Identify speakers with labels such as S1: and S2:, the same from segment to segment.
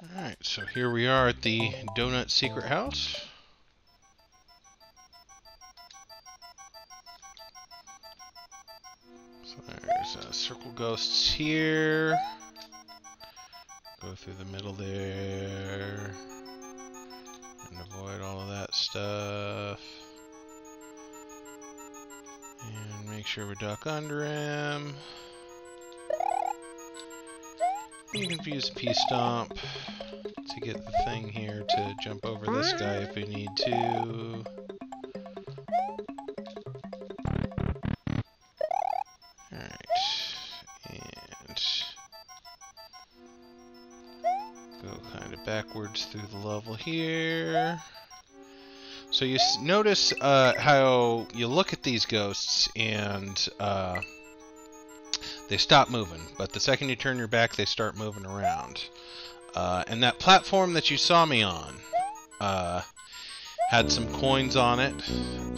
S1: Alright, so here we are at the Donut Secret House. So there's uh, circle ghosts here. Go through the middle there. And avoid all of that stuff. And make sure we duck under him. You can use P-Stomp to get the thing here to jump over this guy if we need to. Alright. And go kind of backwards through the level here. So you notice uh, how you look at these ghosts and uh, they stop moving, but the second you turn your back, they start moving around. Uh, and that platform that you saw me on uh, had some coins on it,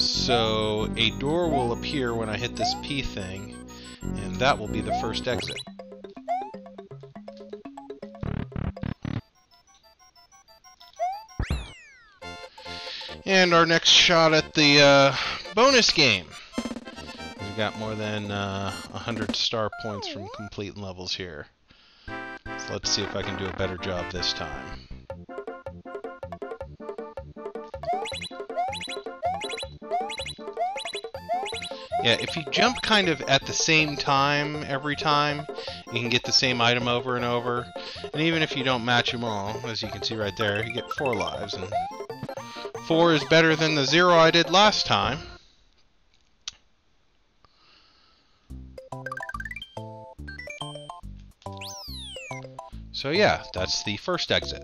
S1: so a door will appear when I hit this P thing, and that will be the first exit. And our next shot at the uh, bonus game. Got more than uh, 100 star points from completing levels here. So let's see if I can do a better job this time. Yeah, if you jump kind of at the same time every time, you can get the same item over and over. And even if you don't match them all, as you can see right there, you get four lives. And four is better than the zero I did last time. So yeah, that's the first exit.